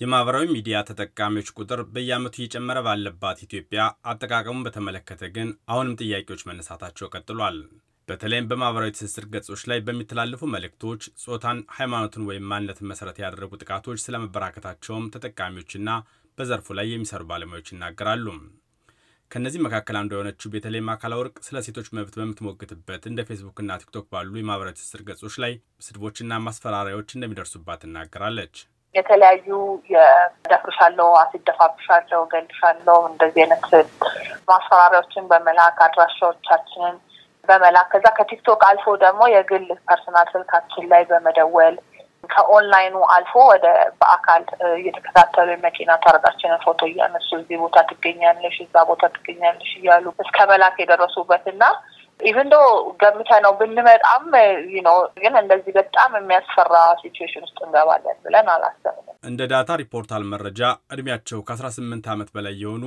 የማህበራዊ ሚዲያ ተጠቃሚዎች ቁጥር በየዓመቱ እየጨመረ ባለባት ኢትዮጵያ አጠቃቀሙን በተመለከተ ግን አሁንም ጥያቄዎች መነሳታቸው ቀጥሏል። በተለይም በማህበራዊ ትስስር ገጾች ላይ በሚተላለፉ መልእክቶች ጾታን፣ ሃይማኖትን ወይም ማንነትን መሰረት ያደረጉ ጥቃቶች ስለመበራከታቸውም ተጠቃሚዎችና በዘርፉ ላይ የሚሰሩ ባለሙያዎች ይናገራሉ። ከእነዚህ መካከል አንዱ የሆነችው ቤተልሔም አካለ ወርቅ ስለ ሴቶች መብት በምትሞግትበት እንደ ፌስቡክና ቲክቶክ ባሉ የማህበራዊ ትስስር ገጾች ላይ ስድቦችና ማስፈራሪያዎች እንደሚደርሱባት ትናገራለች። የተለያዩ የደፍርሻለው፣ አስደፋብሻለው፣ ገልሻለው እንደዚህ አይነት ማስፈራሪያዎችን በመላክ አድራሻዎቻችንን በመላክ ከዛ ከቲክቶክ አልፎ ደግሞ የግል personal ስልካችን ላይ በመደወል ከኦንላይኑ አልፎ ወደ በአካል እየተከታተሉ የመኪና ታርጋችንን ፎቶ እያነሱ እዚህ ቦታ ትገኛለሽ፣ እዛ ቦታ ትገኛለሽ እያሉ እስከ መላክ የደረሱበት እና even though ገምተን ነው ብንመጣም ነው ግን እንደዚህ በጣም የሚያስፈራ situation ውስጥ እንገባለን ብለን አላሰብንም። እንደ ዳታ ሪፖርታል መረጃ እድሜያቸው ከአስራ ስምንት ዓመት በላይ የሆኑ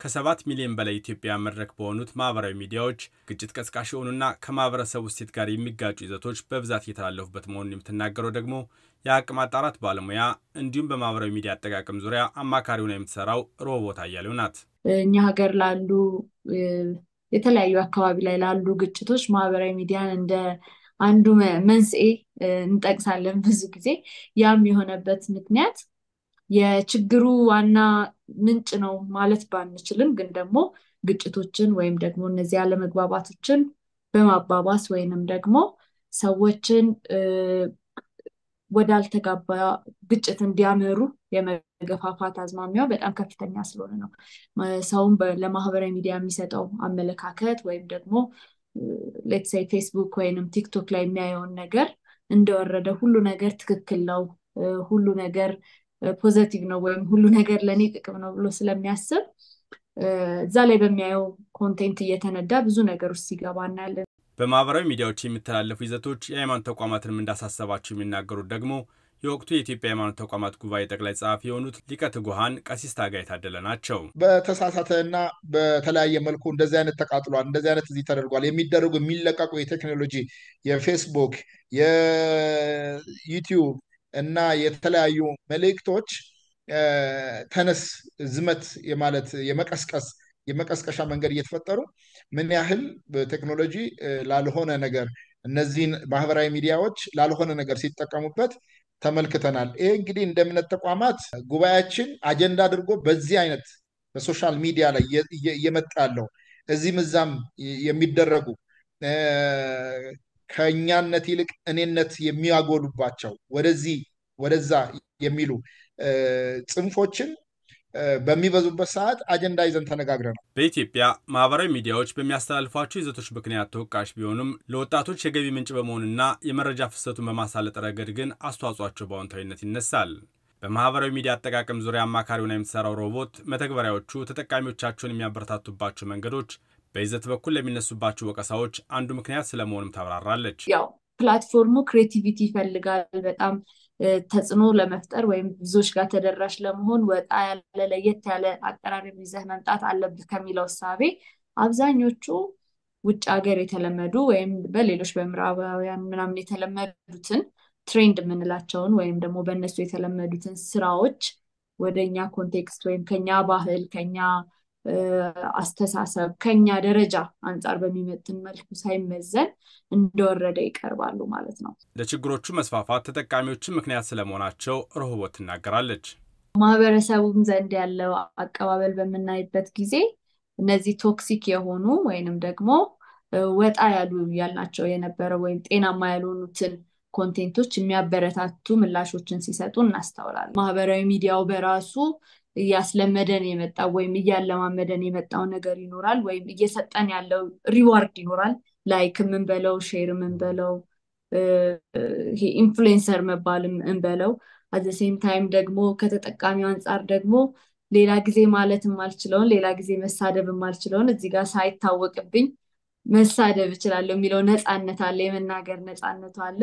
ከሰባት ሚሊዮን በላይ ኢትዮጵያውያን መድረክ በሆኑት ማህበራዊ ሚዲያዎች ግጭት ቀስቃሽ የሆኑና ከማህበረሰቡ እሴት ጋር የሚጋጩ ይዘቶች በብዛት እየተላለፉበት መሆኑን የምትናገረው ደግሞ የሀቅ ማጣራት ባለሙያ እንዲሁም በማህበራዊ ሚዲያ አጠቃቀም ዙሪያ አማካሪ ሆና የምትሰራው ርሆቦት አያሌው ናት። እኛ ሀገር ላሉ የተለያዩ አካባቢ ላይ ላሉ ግጭቶች ማህበራዊ ሚዲያን እንደ አንዱ መንስኤ እንጠቅሳለን ብዙ ጊዜ። ያም የሆነበት ምክንያት የችግሩ ዋና ምንጭ ነው ማለት ባንችልም፣ ግን ደግሞ ግጭቶችን ወይም ደግሞ እነዚህ አለመግባባቶችን በማባባስ ወይንም ደግሞ ሰዎችን ወዳልተጋባ ግጭት እንዲያመሩ የመገፋፋት አዝማሚያው በጣም ከፍተኛ ስለሆነ ነው። ሰውም ለማህበራዊ ሚዲያ የሚሰጠው አመለካከት ወይም ደግሞ let's say ፌስቡክ ወይንም ቲክቶክ ላይ የሚያየውን ነገር እንደወረደ ሁሉ ነገር ትክክል ነው፣ ሁሉ ነገር positive ነው ወይም ሁሉ ነገር ለእኔ ጥቅም ነው ብሎ ስለሚያስብ እዛ ላይ በሚያየው content እየተነዳ ብዙ ነገር ውስጥ ሲገባ እናያለን። በማህበራዊ ሚዲያዎች የሚተላለፉ ይዘቶች የሃይማኖት ተቋማትንም እንዳሳሰባቸው የሚናገሩት ደግሞ የወቅቱ የኢትዮጵያ ሃይማኖት ተቋማት ጉባኤ ጠቅላይ ጸሐፊ የሆኑት ሊቀ ትጉሃን ቀሲስ ታጋይ ታደለ ናቸው። በተሳሳተና በተለያየ መልኩ እንደዚህ አይነት ተቃጥሏል፣ እንደዚህ አይነት እዚህ ተደርጓል የሚደረጉ የሚለቀቁ የቴክኖሎጂ የፌስቡክ የዩቲዩብ እና የተለያዩ መልእክቶች ተነስ ዝመት የማለት የመቀስቀስ የመቀስቀሻ መንገድ እየተፈጠሩ ምን ያህል በቴክኖሎጂ ላልሆነ ነገር እነዚህን ማህበራዊ ሚዲያዎች ላልሆነ ነገር ሲጠቀሙበት ተመልክተናል። ይህ እንግዲህ እንደ እምነት ተቋማት ጉባኤያችን አጀንዳ አድርጎ በዚህ አይነት በ social media ላይ እየመጣ ያለው እዚህም እዛም የሚደረጉ ከእኛነት ይልቅ እኔነት የሚያጎሉባቸው ወደዚህ ወደዛ የሚሉ ጽንፎችን በሚበዙበት ሰዓት አጀንዳ ይዘን ተነጋግረናል። በኢትዮጵያ ማህበራዊ ሚዲያዎች በሚያስተላልፏቸው ይዘቶች ምክንያት ተወቃሽ ቢሆኑም ለወጣቶች የገቢ ምንጭ በመሆንና የመረጃ ፍሰቱን በማሳለጥ ረገድ ግን አስተዋጽኦቸው በአዎንታዊነት ይነሳል። በማህበራዊ ሚዲያ አጠቃቀም ዙሪያ አማካሪ ሆና የምትሰራው ርሆቦት መተግበሪያዎቹ ተጠቃሚዎቻቸውን የሚያበረታቱባቸው መንገዶች በይዘት በኩል ለሚነሱባቸው ወቀሳዎች አንዱ ምክንያት ስለመሆኑም ታብራራለች። ያው platform ኡ creativity ይፈልጋል በጣም ተጽዕኖ ለመፍጠር ወይም ብዙዎች ጋር ተደራሽ ለመሆን ወጣ ያለ ለየት ያለ አቀራረብ ይዘህ መምጣት አለብህ ከሚለው እሳቤ አብዛኞቹ ውጭ ሀገር የተለመዱ ወይም በሌሎች በምዕራባውያን ምናምን የተለመዱትን trend የምንላቸውን ወይም ደግሞ በእነሱ የተለመዱትን ስራዎች ወደ እኛ context ወይም ከኛ ባህል ከኛ አስተሳሰብ ከኛ ደረጃ አንጻር በሚመጥን መልኩ ሳይመዘን እንደወረደ ይቀርባሉ ማለት ነው። ለችግሮቹ መስፋፋት ተጠቃሚዎችን ምክንያት ስለመሆናቸው ርሆቦት ትናገራለች። ማህበረሰቡም ዘንድ ያለው አቀባበል በምናይበት ጊዜ እነዚህ toxic የሆኑ ወይንም ደግሞ ወጣ ያሉ ያልናቸው የነበረው ወይም ጤናማ ያልሆኑትን content ኦች የሚያበረታቱ ምላሾችን ሲሰጡ እናስተውላለን። ማህበራዊ ሚዲያው በራሱ እያስለመደን የመጣው ወይም እያለማመደን የመጣው ነገር ይኖራል፣ ወይም እየሰጠን ያለው reward ይኖራል። like የምንበለው share የምንበለው ይሄ influencer መባልም እንበለው at the same time ደግሞ ከተጠቃሚው አንጻር ደግሞ ሌላ ጊዜ ማለት የማልችለውን ሌላ ጊዜ መሳደብ የማልችለውን እዚህ ጋር ሳይታወቅብኝ መሳደብ እችላለሁ የሚለው ነፃነት አለ፣ የመናገር ነፃነቱ አለ።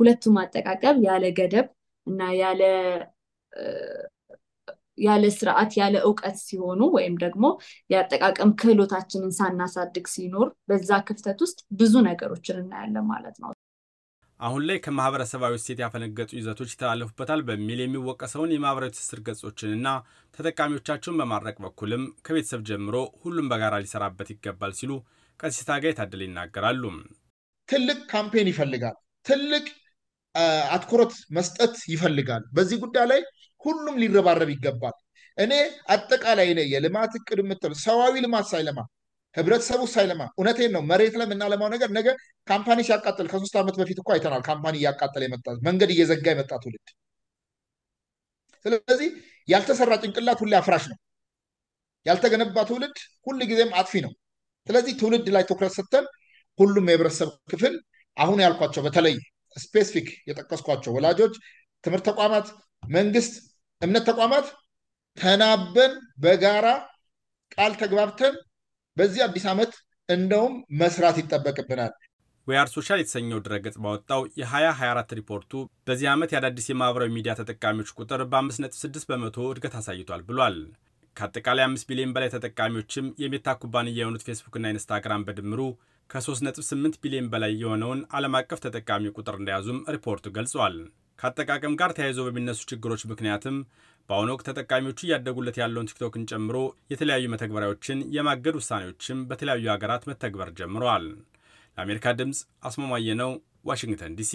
ሁለቱም አጠቃቀም ያለ ገደብ እና ያለ ያለ ስርዓት ያለ እውቀት ሲሆኑ ወይም ደግሞ የአጠቃቀም ክህሎታችንን ሳናሳድግ ሲኖር በዛ ክፍተት ውስጥ ብዙ ነገሮችን እናያለን ማለት ነው። አሁን ላይ ከማህበረሰባዊ እሴት ያፈነገጡ ይዘቶች ይተላለፉበታል በሚል የሚወቀሰውን የማህበራዊ ትስስር ገጾችንና ተጠቃሚዎቻቸውን በማድረቅ በኩልም ከቤተሰብ ጀምሮ ሁሉም በጋራ ሊሰራበት ይገባል ሲሉ ቀሲስ ታጋይ ታደለ ይናገራሉ። ትልቅ ካምፔን ይፈልጋል። ትልቅ አትኩሮት መስጠት ይፈልጋል። በዚህ ጉዳይ ላይ ሁሉም ሊረባረብ ይገባል። እኔ አጠቃላይ እኔ የልማት እቅድ የምትለው ሰዋዊ ልማት ሳይለማ ህብረተሰቡ ሳይለማ እውነቴን ነው። መሬት ላይ የምናለማው ነገር ነገ company ሲያቃጥል ከሶስት ዓመት በፊት እኮ አይተናል። company እያቃጠለ የመጣ መንገድ እየዘጋ የመጣ ትውልድ። ስለዚህ ያልተሰራ ጭንቅላት ሁሌ አፍራሽ ነው። ያልተገነባ ትውልድ ሁል ጊዜም አጥፊ ነው። ስለዚህ ትውልድ ላይ ትኩረት ሰጥተን ሁሉም የህብረተሰብ ክፍል አሁን ያልኳቸው በተለይ specific የጠቀስኳቸው ወላጆች፣ ትምህርት ተቋማት፣ መንግስት፣ እምነት ተቋማት ተናበን በጋራ ቃል ተግባብተን በዚህ አዲስ ዓመት እንደውም መስራት ይጠበቅብናል። We Are Social የተሰኘው ድረገጽ ባወጣው የ2024 ሪፖርቱ በዚህ ዓመት የአዳዲስ የማህበራዊ ሚዲያ ተጠቃሚዎች ቁጥር በ5.6 በመቶ እድገት አሳይቷል ብሏል። ከአጠቃላይ 5 ቢሊዮን በላይ ተጠቃሚዎችም የሜታ ኩባንያ የሆኑት ፌስቡክና ኢንስታግራም በድምሩ ከ3.8 ቢሊዮን በላይ የሆነውን ዓለም አቀፍ ተጠቃሚ ቁጥር እንደያዙም ሪፖርቱ ገልጿል። ከአጠቃቀም ጋር ተያይዞ በሚነሱ ችግሮች ምክንያትም በአሁኑ ወቅት ተጠቃሚዎቹ እያደጉለት ያለውን ቲክቶክን ጨምሮ የተለያዩ መተግበሪያዎችን የማገድ ውሳኔዎችም በተለያዩ ሀገራት መተግበር ጀምረዋል። ለአሜሪካ ድምፅ አስማማየ ነው፣ ዋሽንግተን ዲሲ